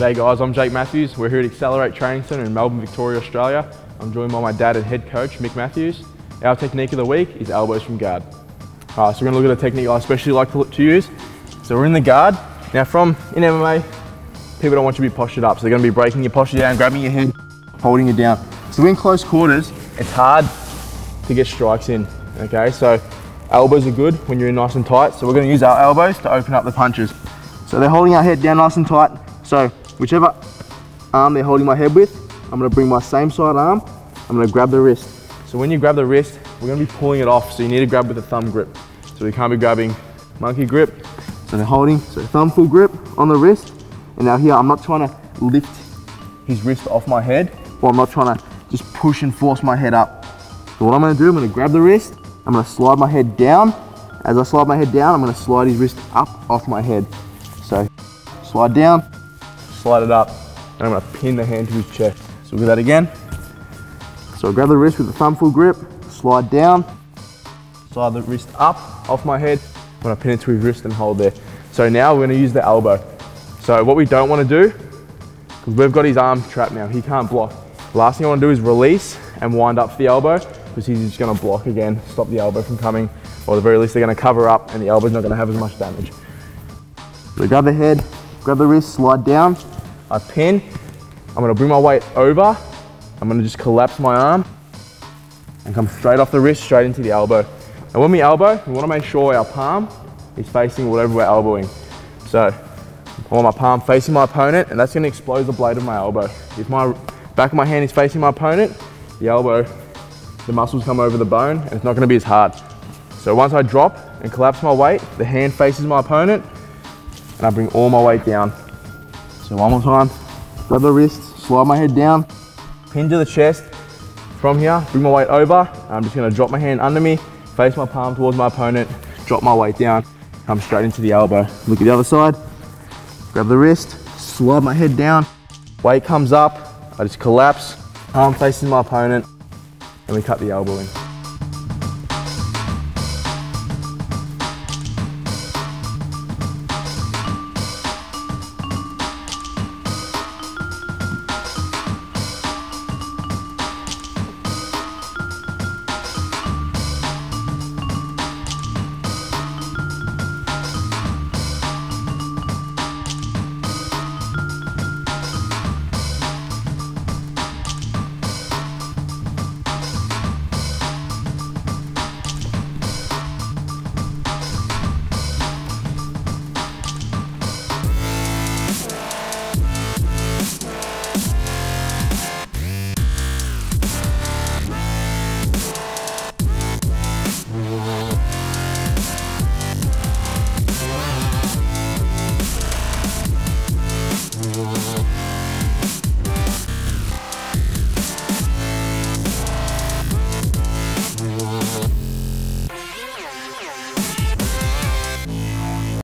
G'day guys, I'm Jake Matthews. We're here at XLR8 Training Centre in Melbourne, Victoria, Australia. I'm joined by my dad and head coach, Mick Matthews. Our technique of the week is elbows from guard. Right, so we're gonna look at a technique I especially like to, to use. So we're in the guard. Now from, in MMA, people don't want you to be postured up. So they're gonna be breaking your posture down, grabbing your head, holding you down. So in close quarters, it's hard to get strikes in, okay? So elbows are good when you're in nice and tight. So we're gonna use our elbows to open up the punches. So they're holding our head down nice and tight. So whichever arm they're holding my head with, I'm gonna bring my same side arm, I'm gonna grab the wrist. So when you grab the wrist, we're gonna be pulling it off. So you need to grab with a thumb grip. So we can't be grabbing monkey grip. So they're holding, so thumb full grip on the wrist. And now here, I'm not trying to lift his wrist off my head, or I'm not trying to just push and force my head up. So what I'm gonna do, I'm gonna grab the wrist, I'm gonna slide my head down. As I slide my head down, I'm gonna slide his wrist up off my head. So slide down, slide it up, and I'm gonna pin the hand to his chest. So we'll do that again. So grab the wrist with the thumb full grip, slide down, slide the wrist up off my head, I'm gonna pin it to his wrist and hold there. So now we're gonna use the elbow. So what we don't wanna do, because we've got his arm trapped now, he can't block. Last thing I wanna do is release and wind up for the elbow, because he's just gonna block again, stop the elbow from coming, or at the very least they're gonna cover up and the elbow's not gonna have as much damage. So grab the head, grab the wrist, slide down, I pin, I'm gonna bring my weight over, I'm gonna just collapse my arm and come straight off the wrist, straight into the elbow. And when we elbow, we wanna make sure our palm is facing whatever we're elbowing. So I want my palm facing my opponent and that's gonna expose the blade of my elbow. If my back of my hand is facing my opponent, the elbow, the muscles come over the bone and it's not gonna be as hard. So once I drop and collapse my weight, the hand faces my opponent and I bring all my weight down. So one more time, grab the wrist, slide my head down, pin to the chest. From here, bring my weight over. I'm just gonna drop my hand under me, face my palm towards my opponent, drop my weight down, come straight into the elbow. Look at the other side, grab the wrist, slide my head down, weight comes up, I just collapse, arm facing my opponent, and we cut the elbow in.